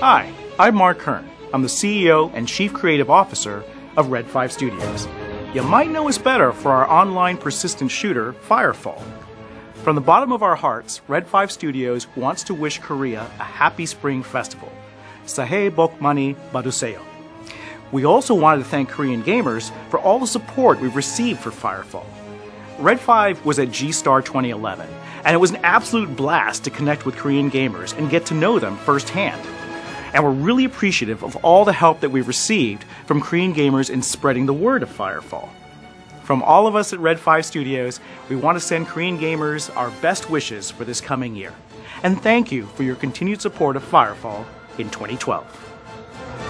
Hi, I'm Mark Kern. I'm the CEO and Chief Creative Officer of Red 5 Studios. You might know us better for our online persistent shooter, Firefall. From the bottom of our hearts, Red 5 Studios wants to wish Korea a happy spring festival. Sahe Bokmani Baduseo. We also wanted to thank Korean gamers for all the support we've received for Firefall. Red 5 was at G Star 2011, and it was an absolute blast to connect with Korean gamers and get to know them firsthand. And we're really appreciative of all the help that we've received from Korean gamers in spreading the word of Firefall. From all of us at Red 5 Studios, we want to send Korean gamers our best wishes for this coming year. And thank you for your continued support of Firefall in 2012.